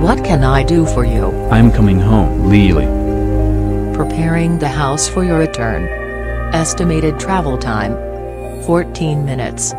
What can I do for you? I'm coming home, Lily. Preparing the house for your return. Estimated travel time. 14 minutes.